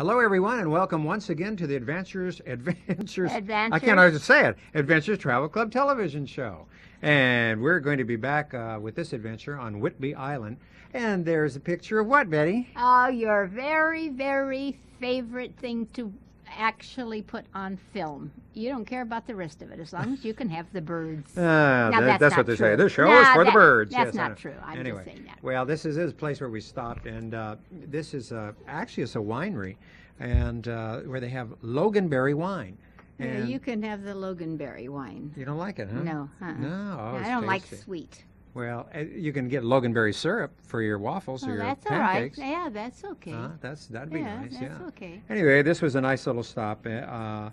Hello, everyone, and welcome once again to the Adventures Adventures. Adventures. I can't hardly say it. Adventures Travel Club television show, and we're going to be back uh, with this adventure on Whidbey Island. And there's a picture of what, Betty? Oh, your very, very favorite thing to actually put on film. You don't care about the rest of it as long as you can have the birds. Uh, Now, that- that's that's what they say. true. The show Nah, is for the birds. that's Yes, not true. I'm just anyway, saying that. Well, this is, is a place where we stopped, and uh, this is uh, actually it's a winery, and uh, where they have Loganberry wine. Yeah, you can have the Loganberry wine. you don't like it, huh? No, uh-uh. No, oh, I don't like sweet. Well, uh, you can get Loganberry syrup for your waffles or Oh, your that's all right. pancakes. Yeah, that's okay. Huh? That's that'd be yeah, nice. that's yeah. okay. Anyway, this was a nice little stop uh,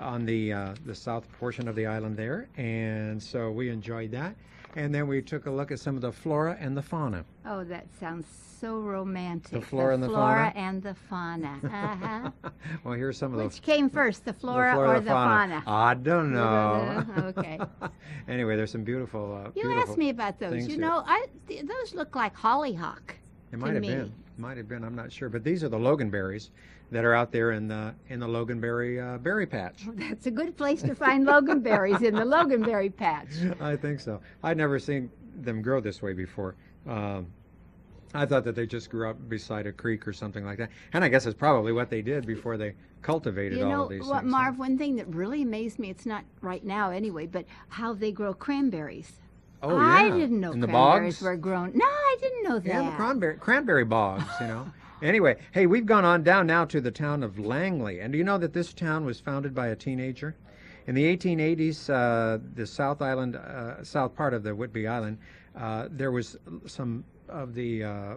on the uh, the south portion of the island there, and so we enjoyed that. And then we took a look at some of the flora and the fauna. Oh, that sounds so romantic. flora and the flora fauna? and the fauna. Uh-huh. well, here's some of Which the came first, the flora, the flora or the fauna? I don't know. Okay. anyway, there's some beautiful. Uh, You beautiful asked me about those. You know, I th- those look like hollyhock. It might have me. been. Might have been. I'm not sure. But these are the Loganberries that are out there in the in the Loganberry uh, berry patch. That's a good place to find loganberries in the loganberry patch. I think so. I'd never seen them grow this way before. Um, I thought that they just grew up beside a creek or something like that. And I guess that's probably what they did before they cultivated You all know of these what, things. Marv? One thing that really amazed me, it's not right now anyway, but how they grow cranberries. Oh, I yeah. didn't know In the cranberries bogs? were grown. No, I didn't know that. Yeah, the cranberry, cranberry bogs, you know. anyway, hey, we've gone on down now to the town of Langley. And do you know that this town was founded by a teenager? In the 1880s, uh, the South Island, uh, south part of the Whidbey Island, uh, there was some of the uh, uh,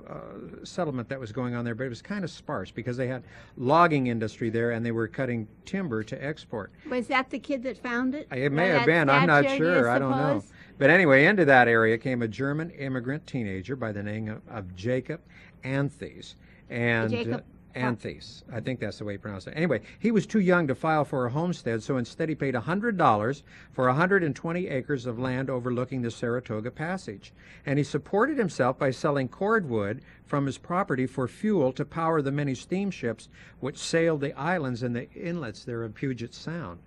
settlement that was going on there, but it was kind of sparse because they had logging industry there and they were cutting timber to export. Was that the kid that found it? It may have been. I'm not statue, do you sure. I don't know. But anyway, into that area came a German immigrant teenager by the name of, of Jacob Anthes. And Jacob- uh, Anthes. I think that's the way you pronounce it. Anyway, he was too young to file for a homestead, so instead he paid $100 for 120 acres of land overlooking the Saratoga Passage. And he supported himself by selling cordwood from his property for fuel to power the many steamships which sailed the islands and the inlets there of Puget Sound.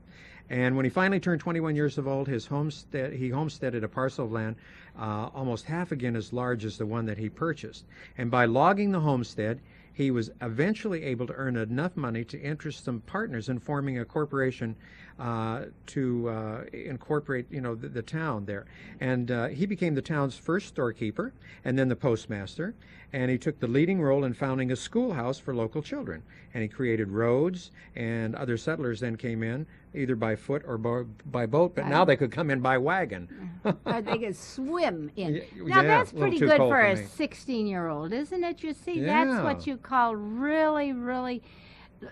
And when he finally turned 21 years of old, his homestead he homesteaded a parcel of land uh, almost half again as large as the one that he purchased. And by logging the homestead, he was eventually able to earn enough money to interest some partners in forming a corporation uh, to uh, incorporate, you know, the, the town there. And uh, he became the town's first storekeeper, and then the postmaster. And he took the leading role in founding a schoolhouse for local children. And he created roads, and other settlers then came in either by foot or by, by boat. But now they could come in by wagon. or they could swim in. Y- now yeah, that's pretty good for for a 16 year old, isn't it? You see, Yeah. that's what you call really, really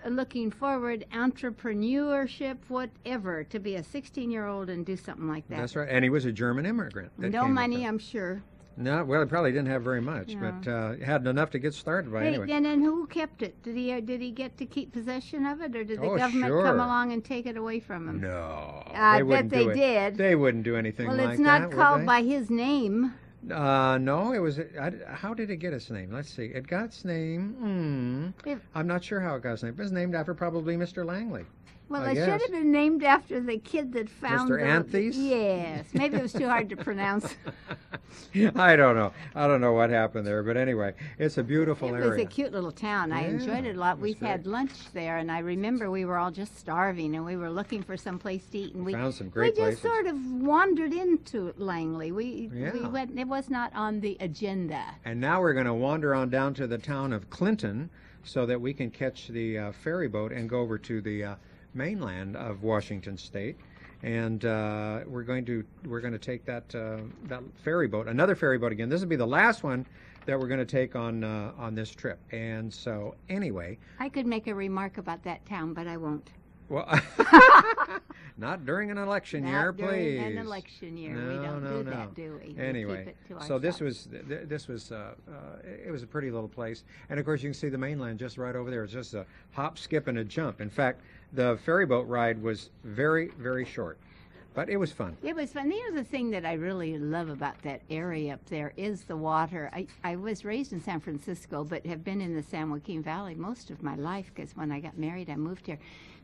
looking forward, entrepreneurship, whatever, to be a 16 year old and do something like that. That's right. And he was a German immigrant. No money. I'm sure. No, well, he probably didn't have very much, No. but uh, had enough to get started by Hey, anyway. and then who kept it? Did he uh, did he get to keep possession of it, or did the Oh, government sure. come along and take it away from him? No, I they bet they it. did. They wouldn't do anything well, like it's not that. called by his name. Uh, no, it was. I, how did it get its name? Let's see. It got its name. Hmm. If- I'm not sure how it got its name. It was named after probably Mr. Langley. Well, I it should have been named after the kid that found Mr. the- Anthes? Yes, maybe it was too hard to pronounce. I don't know. I don't know what happened there, but anyway, it's a beautiful It area. was a cute little town. I enjoyed it a lot. We had lunch there, and I remember we were all just starving, and we were looking for some place to eat, and we Found some great we just places. sort of wandered into Langley. We we went. It was not on the agenda. And now we're going to wander on down to the town of Clinton so that we can catch the uh, ferry boat and go over to the uh, mainland of Washington State. And uh, we're going to we're going to take that uh, that ferry boat, another ferry boat again. This will be the last one that we're going to take on uh, on this trip. And so anyway, I could make a remark about that town, but I won't. well, not during an election Not year, during please. an election year. we don't no, do no. that, do we? We Anyway, to so this was th- this was uh, uh, it was a pretty little place, and of course you can see the mainland just right over there. It's just a hop, skip, and a jump. In fact, the ferry boat ride was very very short. but it was fun. It was fun. The other thing that I really love about that area up there is the water. I, I was raised in San Francisco, but have been in the San Joaquin Valley most of my life because when I got married, I moved here.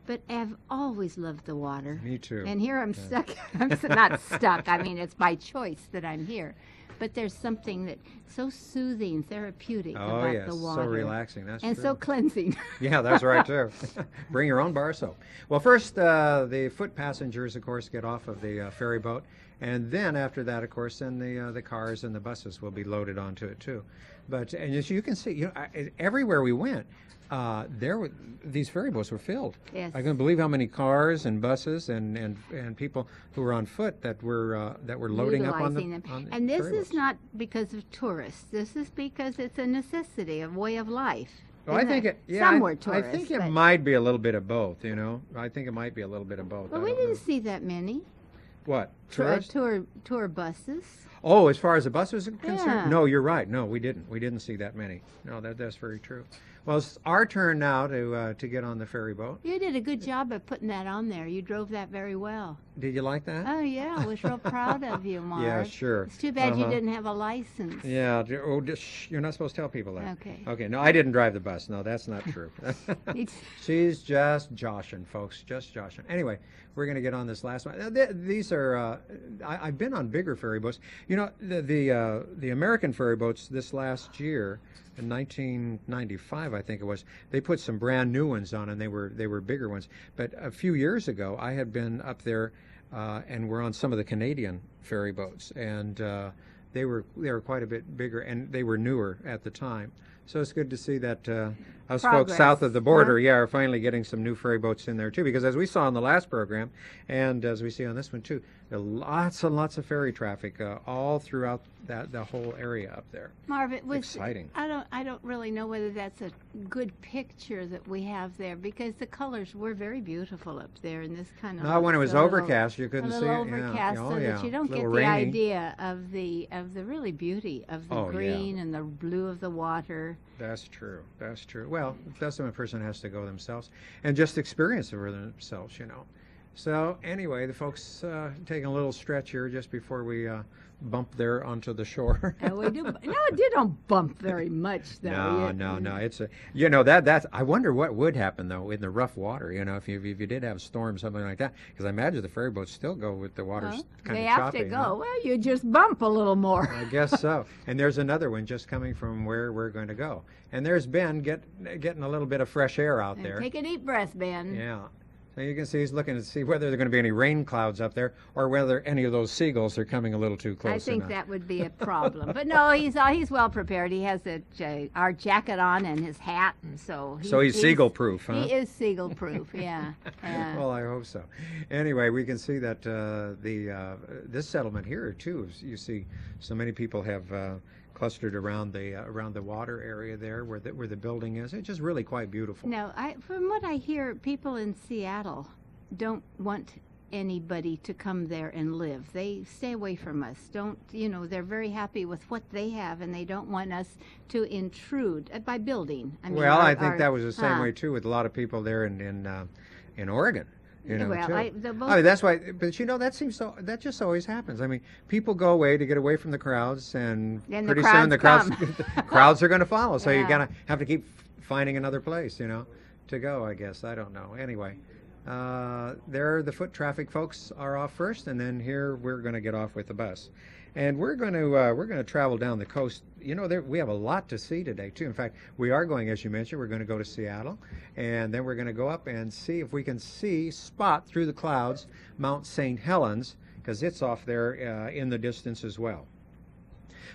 But I've always loved the water. Me too. And here I'm stuck. I'm not stuck. I mean, it's by choice that I'm here. But there's something that so soothing, therapeutic oh about yes, the so water. relaxing. That's and true. so cleansing. Yeah, that's right too. Bring your own bar soap. Well, first uh, the foot passengers, of course, get off of the uh, ferry boat, and then after that, of course, then the uh, the cars and the buses will be loaded onto it too. But and as you can see, you know, I, everywhere we went, uh, there were these ferry boats were filled. Yes. I couldn't believe how many cars and buses and, and, and people who were on foot that were uh, that were loading up on the, them. on the and this is not because of tourists. This is because it's a necessity, a way of life. Well, I think it? Yeah, Some I, were I think it might be a little bit of both. You know, I think it might be a little bit of both. Well, I we didn't know. see that many What tour, tourists? tour tour buses. Oh, as far as the buses are concerned, Yeah. no, you're right. No, we didn't. We didn't see that many. No, that that's very true. Well, it's our turn now to uh, to get on the ferry boat. You did a good job of putting that on there. You drove that very well. Did you like that? Oh yeah, I was real proud of you, Marv. yeah, sure. It's too bad you Uh-huh. didn't have a license. Yeah. Oh, shh, you're not supposed to tell people that. Okay. Okay. No, I didn't drive the bus. No, that's not true. She's just joshing, folks. Just joshing. Anyway, we're going to get on this last one. These are. Uh, I, I've been on bigger ferry boats. You know, the the, uh, the American ferry boats this last year, in 1995, I think it was. They put some brand new ones on, and they were they were bigger ones. But a few years ago, I had been up there, uh, and we're on some of the Canadian ferry boats, and. Uh, they were they were quite a bit bigger and they were newer at the time. So it's good to see that uh, us folks south of the border, yeah, are finally getting some new ferry boats in there too. Because as we saw in the last program, and as we see on this one too, there are lots and lots of ferry traffic uh, all throughout that the whole area up there. Marv, it was Exciting. I don't I don't really know whether that's a good picture that we have there because the colors were very beautiful up there in this kind of Not when it was a little- overcast, you couldn't see it. Yeah. overcast Oh, so yeah. that you don't get the rainy. idea of the of the really beauty of the Oh, yeah. green and the blue of the water. That's true. That's true. Well, that's when a person has to go themselves and just experience it for themselves, you know. So anyway, the folks uh, taking a little stretch here just before we uh, bump there onto the shore. And we do no, it don't bump very much though. No, no, no. It's a, you know that that's. I wonder what would happen though in the rough water. You know, if you if you did have a storm, something like that. Because I imagine the ferry boats still go with the water Well, kind they have to go. huh? Well, you just bump a little more. I guess so. And there's another one just coming from where we're going to go. And there's Ben get getting a little bit of fresh air out And there. Take a deep breath, Ben. Yeah. You can see he's looking to see whether there are going to be any rain clouds up there or whether any of those seagulls are coming a little too close. I think that would be a problem. but no, he's uh, he's well prepared. He has a, our jacket on and his hat, and so So he's seagull proof, huh? He is seagull proof. Yeah. yeah. well, I hope so. Anyway, we can see that uh, the uh, this settlement here too. You see, so many people have uh, clustered around the uh, around the water area there, where the, where the building is. It's just really quite beautiful. no, I from what I hear, people in Seattle don't want anybody to come there and live. They stay away from us. Don't you know? They're very happy with what they have, and they don't want us to intrude uh, by building. I mean, well, our- I think our- that was the same huh. way too with a lot of people there in in uh, in Oregon. You know, well. I, I mean, that's why. But you know, that seems so. That just always happens. I mean, people go away to get away from the crowds, and And the pretty soon the crowds crowds crowds are going to follow. So you're going to have to keep finding another place, you know, to go. I guess I don't know. Anyway, uh, there the foot traffic folks are off first, and then here we're going to get off with the bus, and we're going to uh, we're going to travel down the coast. You know, there, we have a lot to see today too. In fact, we are going, as you mentioned, we're going to go to Seattle, and then we're going to go up and see if we can see spot through the clouds Mount St. Helens because it's off there uh, in the distance as well.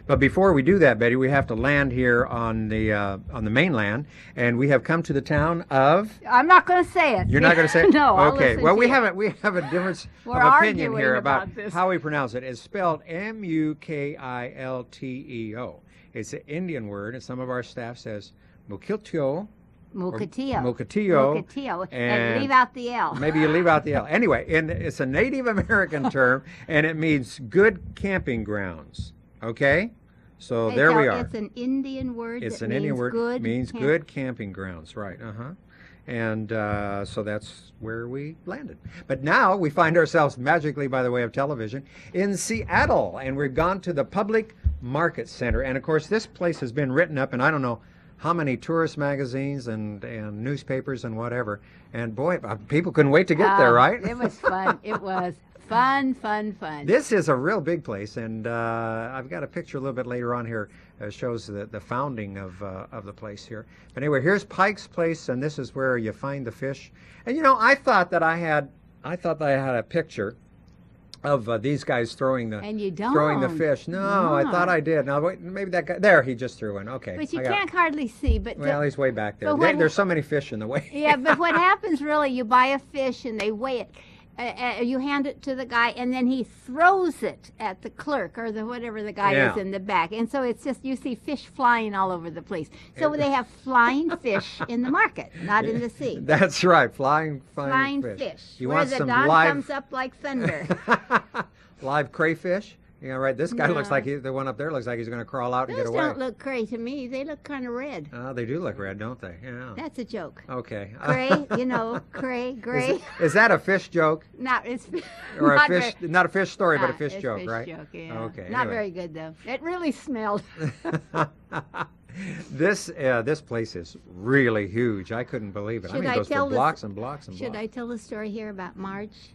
But before we do that, Betty, we have to land here on the uh, on the mainland, and we have come to the town of. I'm not going to say it. You're not going to say. It. no. Okay. well, to we have a we have a difference We're of opinion here about, about how we pronounce it. It's spelled M U K I L T E O. It's an Indian word, and some of our staff says Mukiltio. Mukilteo, Mukilteo. And, and leave out the L. Maybe you leave out the L. Anyway, and it's a Native American term, and it means good camping grounds. Okay, so It's there we are. It's an Indian word. It's that an Indian word Good means camp- good camping grounds, right? Uh huh. And uh, so that's where we landed. But now we find ourselves magically, by the way of television, in Seattle. And we've gone to the Public Market Center. And of course, this place has been written up, and I don't know how many tourist magazines and, and newspapers and whatever. And boy, uh, people couldn't wait to get there, Um, right? It was fun. it was fun, fun, fun. This is a real big place, and uh, I've got a picture a little bit later on here that shows the, the founding of, uh, of the place here. But anyway, here's Pike's Place, and this is where you find the fish. And you know, I thought that I had, I thought that I had a picture of uh, these guys throwing the And you don't. throwing the fish. No, I thought I did. Now wait, maybe that guy there. He just threw in. Okay. But you I can't hardly see. But the- Well, he's way back There- there's so many fish in the way. yeah, but what happens really, you buy a fish and they weigh it. Uh, uh, you hand it to the guy, and then he throws it at the clerk or the whatever the guy Yeah. is in the back, and so it's just you see fish flying all over the place. So they have flying fish in the market, not in the sea. That's right. Flying, flying, Flying fish, You where want the some dawn live comes up like thunder. live crayfish. You know, right? This guy looks like he, the one up there looks like he's going to crawl out and get away. Those don't look gray to me. They look kind of red. Oh, they do look red, don't they? Yeah. That's a joke. Okay. Gray, you know, cray, gray, Is, it- is that a fish joke Not it's or a not fish? very- not a fish story, but a fish it's joke, fish right? Joke, yeah. Okay, Not anyway. very good though. It really smelled. this uh, this place is really huge. I couldn't believe it. I mean, I it goes tell blocks and blocks and Should blocks. I tell the story here about Marge?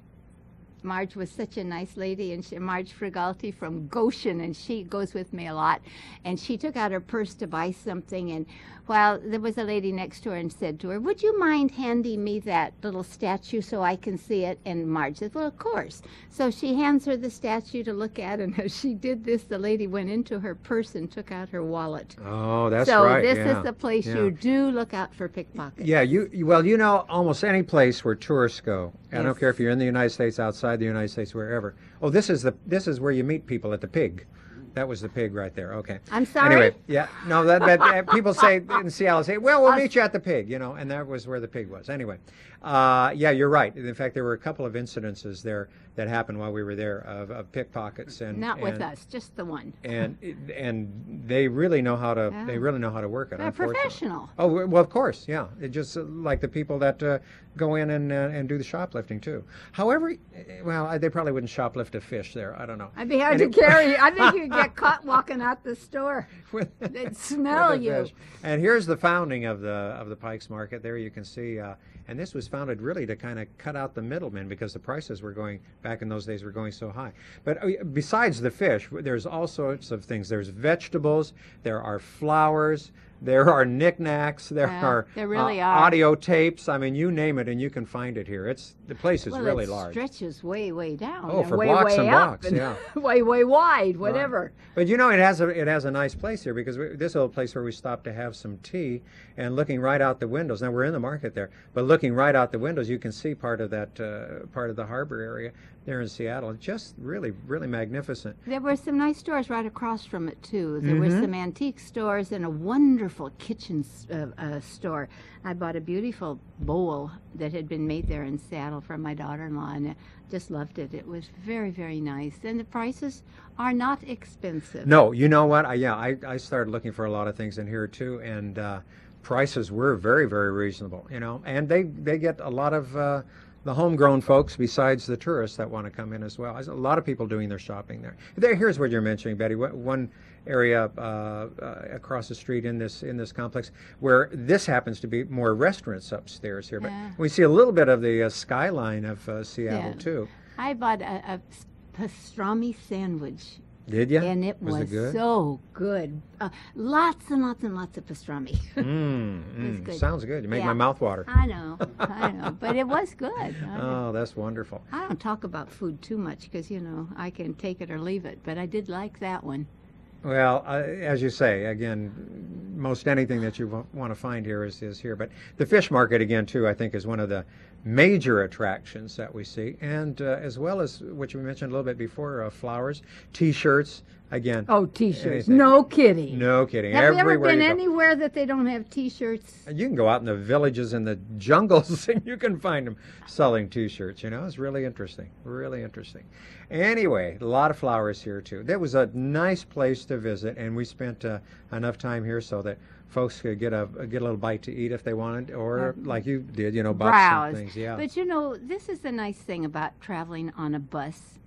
Marge was such a nice lady, and she, Marge Frigalti from Goshen, and she goes with me a lot. And she took out her purse to buy something, and while there was a lady next to her and said to her, "Would you mind handing me that little statue so I can see it?" And Marge says, "Well, of course." So she hands her the statue to look at, and as she did this, the lady went into her purse and took out her wallet. Oh, that's so right. this yeah. is the place yeah. you do look out for pickpockets. Yeah, you you- well, you know, almost any place where tourists go. I don't care if you're in the United States, outside the United States, wherever. Oh, this is the this is where you meet people at the pig. That was the pig right there. Okay. I'm sorry. Anyway, yeah, no, that, that uh, people say in Seattle say, well, we'll meet you at the pig, you know, and that was where the pig was. Anyway, uh, yeah, you're right. In fact, there were a couple of incidences there that happened while we were there of, of pickpockets and Not with us, just the one. and and they really know how to they really know how to work it. They're professional. Oh well, of course, yeah. It just uh, like the people that uh, go in and uh, and do the shoplifting too. However, eh, well, I, they probably wouldn't shoplift a fish there. I don't know. I'd be hard And to it- carry. I think you'd get caught walking out the store. With- They'd smell the you. fish. And here's the founding of the of the Pikes Market. There you can see, uh, and this was founded really to kind of cut out the middlemen because the prices were going back in those days were going so high. But uh, besides the fish, there's all sorts of things. There's vegetables. There are flowers. There are knickknacks. There Yeah, are there really uh, are. audio tapes. I mean, you name it, and you can find it here. It's the place is well, really it large. stretches way, way down. Oh, and for way, blocks way and blocks, and yeah. way, way wide, whatever. But you know, it has a it has a nice place here because we, this little place where we stopped to have some tea and looking right out the windows. Now we're in the market there, but looking right out the windows, you can see part of that uh, part of the harbor area there in Seattle. Just really, really magnificent. There were some nice stores right across from it too. There were Mhm. some antique stores and a wonderful kitchen uh, uh, store. I bought a beautiful bowl that had been made there in Seattle for my daughter-in-law, and I just loved it. It was very, very nice, and the prices are not expensive. No, you know what? I, yeah, I, I started looking for a lot of things in here too, and uh, prices were very, very reasonable. You know, and they they get a lot of. Uh, the homegrown folks, besides the tourists that want to come in as well, There's a lot of people doing their shopping there. There, here's what you're mentioning, Betty. One area uh, uh, across the street in this in this complex, where this happens to be more restaurants upstairs here, but Yeah. we see a little bit of the uh, skyline of uh, Seattle Yeah. too. I bought a pastrami sandwich, Did you? and it was, was, it good? so good. Uh, lots and lots and lots of pastrami. Mm, mm, good. sounds good. You make Yeah. my mouth water. I know, I know, but it was good. I, Oh, that's wonderful. I don't talk about food too much because you know I can take it or leave it, but I did like that one. Well, uh, as you say, again, most anything that you want to find here is, is here. But the fish market, again, too, I think is one of the major attractions that we see. And uh, as well as what you mentioned a little bit before, uh, flowers, T-shirts, again. Oh, T-shirts. Anything. No kidding. No kidding. Have you ever Everywhere been you go. anywhere that they don't have T-shirts? You can go out in the villages and the jungles and you can find them selling T-shirts. You know, it's really interesting. Really interesting. Anyway, a lot of flowers here too. That was a nice place to visit, and we spent uh, enough time here so that folks could get a get a little bite to eat if they wanted, or like you did, you know, buy browse. some things. Yeah. But you know, this is the nice thing about traveling on a bus.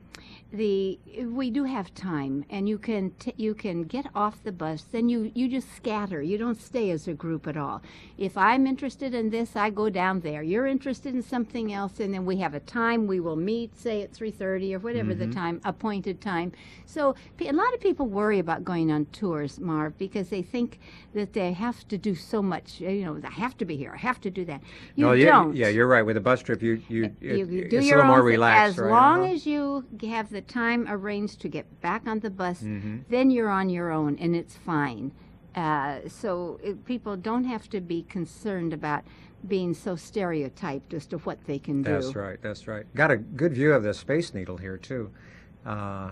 The we do have time, and you can t- you can get off the bus. Then you you just scatter. You don't stay as a group at all. If I'm interested in this, I go down there. You're interested in something else, and then we have a time. We will meet, say at three thirty or whatever Mm-hmm. the time appointed time. So a lot of people worry about going on tours, Marv, because they think that they have to do so much. You know, I have to be here. I have to do that. You no, don't. yeah, you're right. With a bus trip, you you, You, it- you do it's your a little more relaxed, As right? long Uh-huh. as you have the time arranged to get back on the bus, Mm-hmm. then you're on your own, and it's fine. Uh, so it, people don't have to be concerned about being so stereotyped as to what they can do. That's right. That's right. Got a good view of the Space Needle here too. Uh,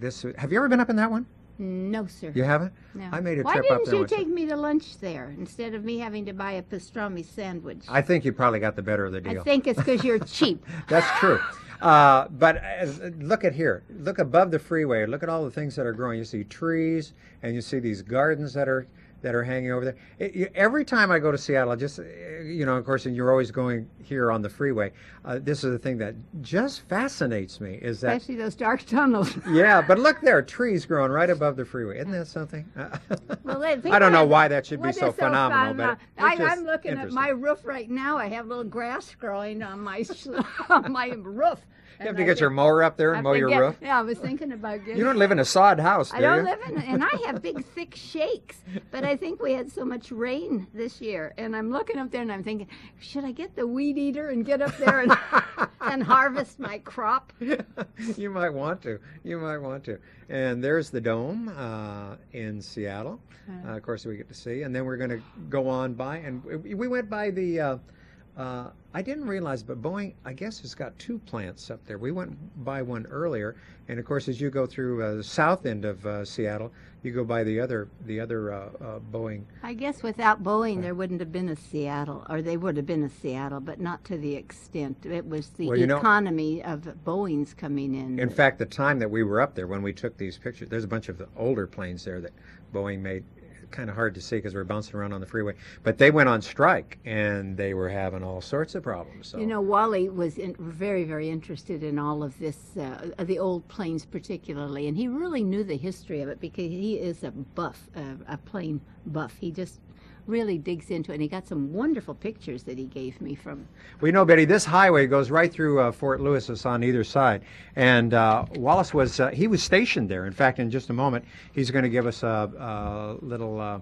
this have you ever been up in that one? No, sir. You haven't? No. I made a Why trip up there. Why didn't you take me to lunch there instead of me having to buy a pastrami sandwich? I think you probably got the better of the deal. I think it's because you're cheap. That's true. Uh, but as, look at here. Look above the freeway. Look at all the things that are growing. You see trees, and you see these gardens that are that are hanging over there. It, you, every time I go to Seattle, I just uh, you know, of course, and you're always going here on the freeway. Uh, this is the thing that just fascinates me is that Especially those dark tunnels. yeah. But look there, trees growing right above the freeway. Isn't that something? Well, I don't know why that should be What so is phenomenal, phenomenal? but I, I'm looking at my roof right now. I have little grass growing on my on my roof. You have to get your mower up there and mow your forget- roof. Yeah, I was thinking about getting. You don't live in a sod house, do I don't you? live in, and I have big thick shakes. But I think we had so much rain this year, and I'm looking up there and I'm thinking, should I get the weed eater and get up there and, and harvest my crop? you might want to. You might want to. And there's the dome uh, in Seattle. Uh, of course, we get to see. And then we're going to go on by, and we we went by the. Uh, uh, I didn't realize, but Boeing, I guess, has got two plants up there. We went by one earlier, and of course, as you go through uh, the south end of uh, Seattle, you go by the other the other uh, uh, Boeing. I guess without Boeing, there wouldn't have been a Seattle, or they would have been a Seattle, but not to the extent. It was the Well, you know- economy of Boeing's coming in. In fact, the time that we were up there when we took these pictures, there's a bunch of the older planes there that Boeing made kind of hard to see because we are bouncing around on the freeway. But they went on strike and they were having all sorts of problems. So You know, Wally was in, very, very interested in all of this, uh, the old planes particularly, and he really knew the history of it because he is a buff, uh, a plane buff. He just really digs into it, and he got some wonderful pictures that he gave me from. we know, Betty, this highway goes right through uh, Fort Lewis. It's on either side, and uh, Wallace was uh, he was stationed there. In fact, in just a moment, he's going to give us a, a little uh,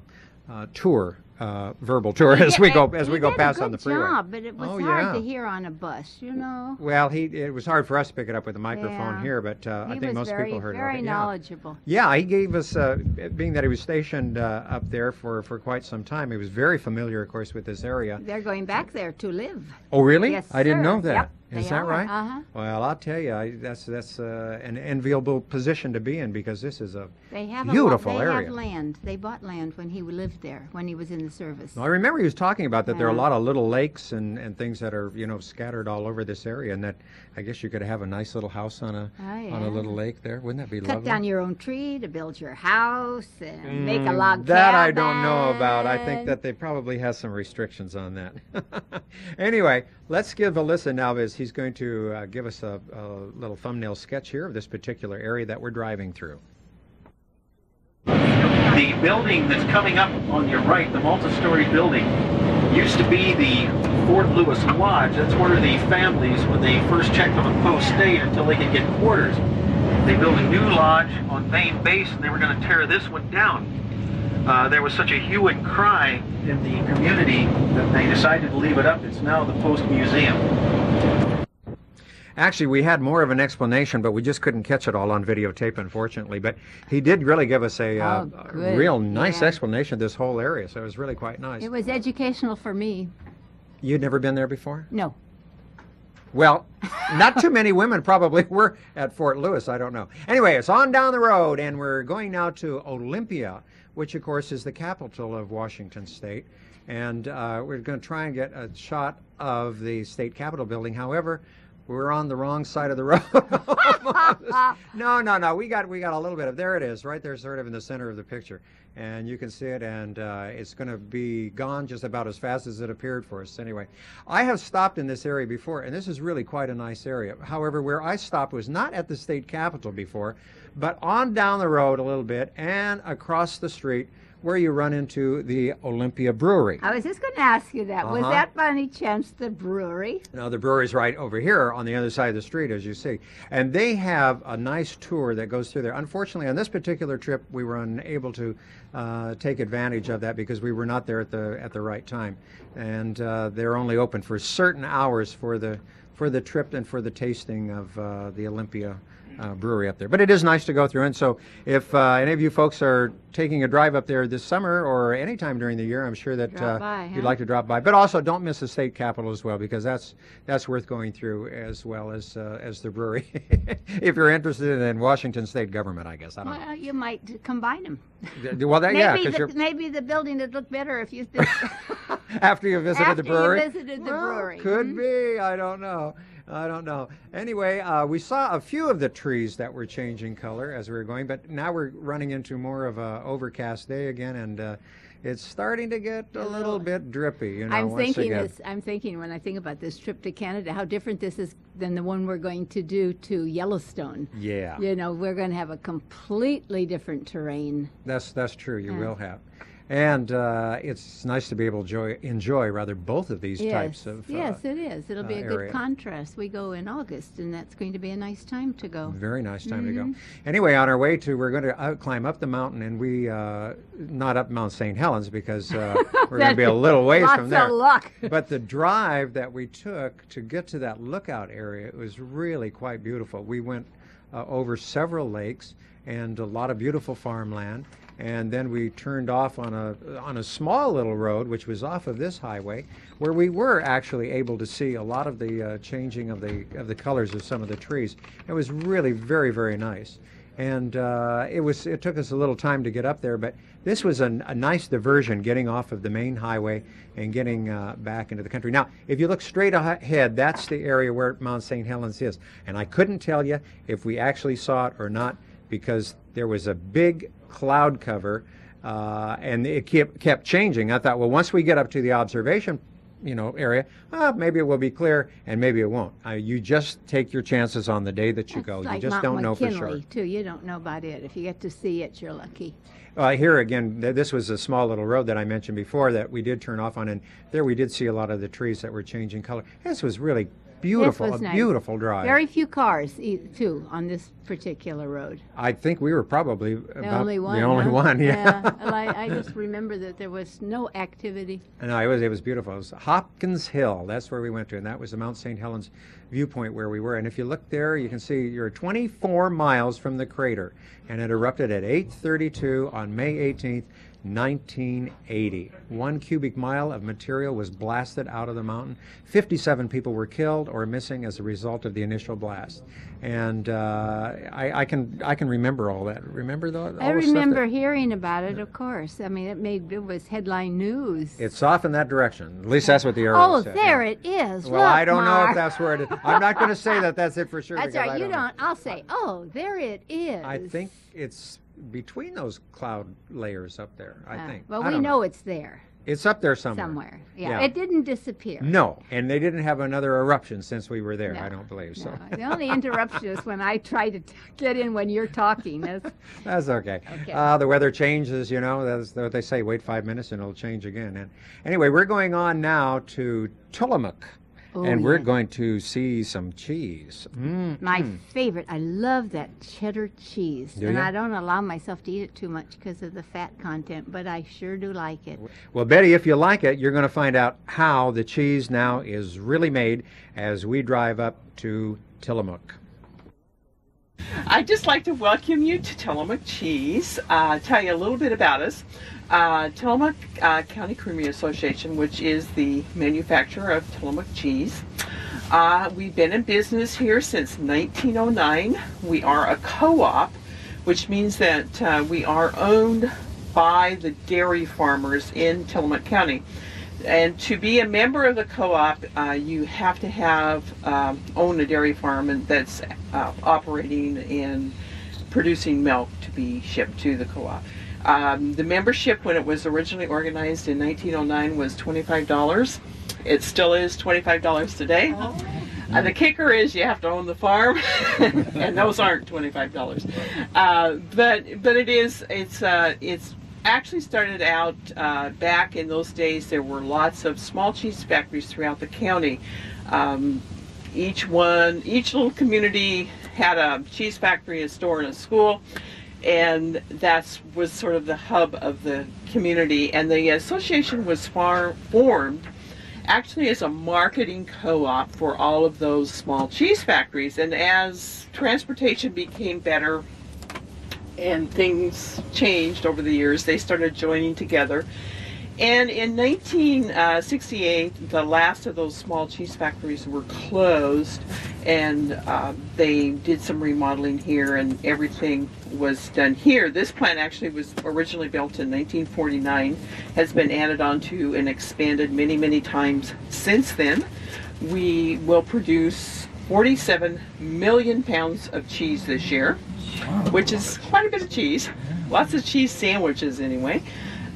uh, tour, uh, verbal tour, as we go as we go past on the freeway. Job, but it was Oh, hard yeah. to hear on a bus, you know. Well, he it was hard for us to pick it up with a microphone Yeah. here, but uh, I think most very, people heard very it. Very knowledgeable. Yeah, he gave us, uh, being that he was stationed uh, up there for, for quite some time, he was very familiar, of course, with this area. They're going back there to live. Oh, really? Yes, I didn't know that. Yep, Is they that are. right? Uh-huh. Well, I'll tell you, I, that's that's uh, an enviable position to be in because this is a. They have Beautiful a lot, they area. have land. They bought land when he lived there, when he was in the service. I remember he was talking about that there are a lot of little lakes and, and things that are you know scattered all over this area, and that I guess you could have a nice little house on a Oh, on a little lake there. Wouldn't that be Cut lovely? down your own tree to build your house and make a Mm, log That I don't know about. I think that they probably have some restrictions on that. anyway, let's give a listen now as he's going to uh, give us a, a little thumbnail sketch here of this particular area that we're driving through. The building that's coming up on your right, the multi-story building, used to be the Fort Lewis Lodge. That's where the families, when they first checked on a post, stayed until they could get quarters. They built a new lodge on main base, and they were going to tear this one down. Uh, there was such a hue and cry in the community that they decided to leave it up. It's now the Post Museum. Actually, we had more of an explanation, but we just couldn't catch it all on videotape, unfortunately. But he did really give us a, uh, Oh, a real nice Yeah. explanation of this whole area, so it was really quite nice. It was educational for me. You'd never been there before? No. Well, not too many women probably were at Fort Lewis. I don't know. Anyway, it's on down the road, and we're going now to Olympia, which of course is the capital of Washington State. And uh, we're going to try and get a shot of the state capitol building. However, we're on the wrong side of the road. no, no, no. We got we got a little bit of there. It is right there, sort of in the center of the picture, and you can see it. And uh, it's going to be gone just about as fast as it appeared for us. Anyway, I have stopped in this area before, and this is really quite a nice area. However, where I stopped was not at the state capitol before, but on down the road a little bit and across the street where you run into the Olympia Brewery. I was just going to ask you that. Was Uh-huh. that by any chance the brewery? No, the brewery's right over here on the other side of the street, as you see. And they have a nice tour that goes through there. Unfortunately, on this particular trip, we were unable to uh, take advantage of that because we were not there at the at the right time. And uh, they're only open for certain hours for the for the trip and for the tasting of uh, the Olympia uh, brewery up there. But it is nice to go through. And so, if uh, any of you folks are taking a drive up there this summer or any time during the year, I'm sure that uh, by, you'd huh? like to drop by. But also, don't miss the state capitol as well because that's that's worth going through as well as uh, as the brewery. if you're interested in Washington state government, I guess I don't Well, you might combine them. know. Well, that, yeah, Maybe, because the, maybe the building would look better if you after you visited after the brewery. you visited the Well, brewery. Could Mhm. be. I don't know. I don't know. Anyway, uh, we saw a few of the trees that were changing color as we were going, but now we're running into more of a overcast day again, and uh, it's starting to get a little bit drippy. You know, I'm once thinking again. this. I'm thinking when I think about this trip to Canada, how different this is than the one we're going to do to Yellowstone. Yeah, You know, we're going to have a completely different terrain. that's that's true. You Yeah. will have. And uh, it's nice to be able to enjoy, enjoy rather both of these yes, types of uh, yes, it is. It'll be uh, a good contrast. We go in August, and that's going to be a nice time to go. Very nice time to Mm-hmm. go. Anyway, on our way to, we're going to climb up the mountain, and we uh, not up Mount St. Helens because uh, we're going to be a little ways from there. of luck. but the drive that we took to get to that lookout area it was really quite beautiful. We went uh, over several lakes and a lot of beautiful farmland, and then we turned off on a on a small little road which was off of this highway, where we were actually able to see a lot of the uh, changing of the of the colors of some of the trees. It was really very very nice and uh, it was it took us a little time to get up there, but this was a, a nice diversion getting off of the main highway and getting uh, back into the country. Now, if you look straight ahead, that's the area where Mount St. Helens is, and I couldn't tell you if we actually saw it or not because there was a big cloud cover. Uh, and it kept kept changing. I thought, well, once we get up to the observation you know area uh, maybe it will be clear and maybe it won't uh, you just take your chances on the day that you It's go like you just Mount don't know for McKinley, sure too. You don't know about it. If you get to see it, you're lucky. uh, here again th- this was a small little road that i mentioned before that we did turn off on and there we did see a lot of the trees that were changing color this was really beautiful was a nice. beautiful drive Very few cars, e- too, on this particular road. i think we were probably The only one. the only huh? one yeah, Well, I, I just remember that there was no activity. No, it was it was beautiful. It was Hopkins Hill. That's where we went to, and that was the Mount St. Helens viewpoint where we were. And if you look there, you can see you're 24 miles from the crater, and it erupted at 8:32 on May 18th, 1980. One cubic mile of material was blasted out of the mountain. 57 people were killed or missing as a result of the initial blast. And uh, I, I can I can remember all that. Remember the, I the stuff that- remember hearing about it, of course. I mean, it made it was headline news. It's off in that direction. At least that's what the arrow oh, said. there yeah. it is. Well, Look, I don't know if that's where it is. I'm not going to say that that's it for sure. That's right. You don't. know. don't. I'll say, oh, there it is. I think it's between those cloud layers up there. I Uh, think. Well, I we don't know, it's there it's up there somewhere. somewhere. Yeah. Yeah. It didn't disappear. No, and they didn't have another eruption since we were there. I don't believe so. No, the only interruption is when I try to t- get in when you're talking. That's, That's okay. Okay. Uh, the weather changes, you know. That's what they say. Wait five minutes and it'll change again. And anyway, we're going on now to Tillamook, Oh, and we're yes. going to see some cheese. Mm. my favorite. I love that cheddar cheese, Do and ya? I don't allow myself to eat it too much because of the fat content, but I sure do like it. Well, Betty, if you like it, you're going to find out how the cheese now is really made as we drive up to Tillamook. I'd just like to welcome you to Tillamook Cheese, uh, tell you a little bit about us. Uh, Tillamook uh, County Creamery Association, which is the manufacturer of Tillamook cheese, Uh, we've been in business here since 1909. We are a co-op, which means that uh, we are owned by the dairy farmers in Tillamook County. And to be a member of the co-op, uh, you have to have um, own a dairy farm and that's uh, operating and producing milk to be shipped to the co-op. Um, the membership, when it was originally organized in 1909, was $25. It still is $25 today. Uh, the kicker is you have to own the farm, and those aren't twenty-five dollars. Uh, but but it is it's uh, it's actually started out uh, back in those days. There were lots of small cheese factories throughout the county. Um, each one, each little community had a cheese factory, a store, and a school. And that was sort of the hub of the community. And the association was far formed actually as a marketing co-op for all of those small cheese factories. And as transportation became better and things changed over the years, they started joining together. And in 1968, uh, the last of those small cheese factories were closed, and uh, they did some remodeling here, and everything was done here. This plant actually was originally built in 1949, has been added onto and expanded many, many times since then. We will produce 47 million pounds of cheese this year, which is quite a bit of cheese. Lots of cheese sandwiches, anyway.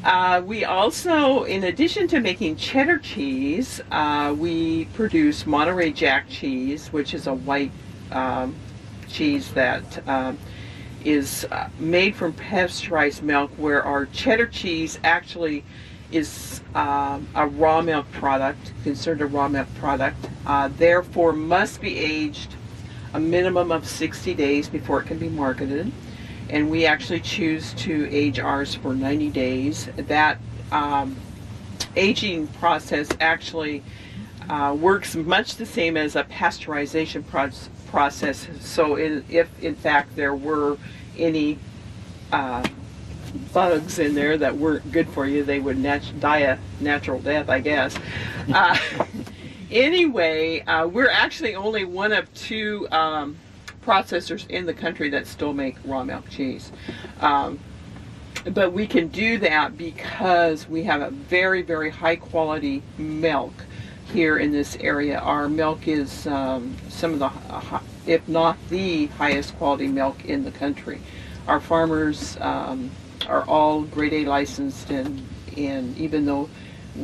Uh, we also, in addition to making cheddar cheese, uh, we produce Monterey Jack cheese, which is a white um, cheese that um, is uh, made from pasteurized milk, where our cheddar cheese actually is um, a raw milk product, considered a raw milk product, uh, therefore must be aged a minimum of 60 days before it can be marketed and we actually choose to age ours for 90 days. That um, aging process actually uh, works much the same as a pasteurization process. So, in, if in fact there were any uh, bugs in there that weren't good for you, they would die a natural death, I guess. Uh, anyway, uh, we're actually only one of two. Um, processors in the country that still make raw milk cheese. Um, but we can do that because we have a very, very high quality milk here in this area. Our milk is um, some of the, if not the highest quality milk in the country. Our farmers um, are all grade A licensed and, and even though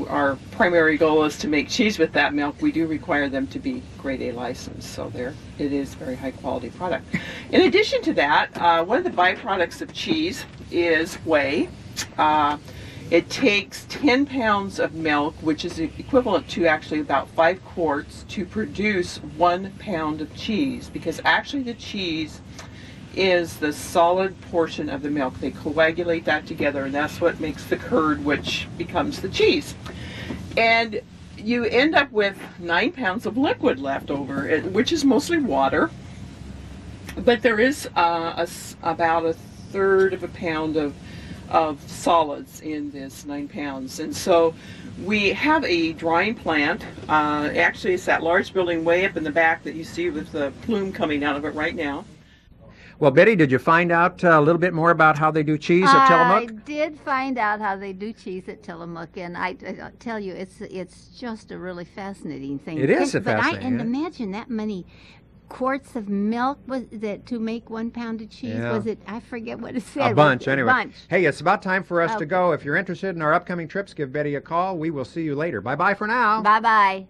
our primary goal is to make cheese with that milk, we do require them to be grade A licensed. So there, it is very high quality product. In addition to that, uh, one of the byproducts of cheese is whey. Uh, it takes 10 pounds of milk, which is equivalent to actually about five quarts, to produce one pound of cheese. Because actually the cheese is the solid portion of the milk. They coagulate that together, and that's what makes the curd, which becomes the cheese. And you end up with nine pounds of liquid left over, which is mostly water. But there is uh, a, about a third of a pound of of solids in this nine pounds. And so we have a drying plant. Uh, actually, it's that large building way up in the back that you see with the plume coming out of it right now. Well, Betty, did you find out uh, a little bit more about how they do cheese at Tillamook? I did find out how they do cheese at Tillamook, and I, I tell you, it's it's just a really fascinating thing. It is and, a fascinating. But I, and imagine that many quarts of milk was that to make one pound of cheese Yeah. was it i forget what it said A bunch, anyway. bunch Hey, it's about time for us to go. If you're interested in our upcoming trips, give Betty a call. We will see you later. Bye bye for now. bye bye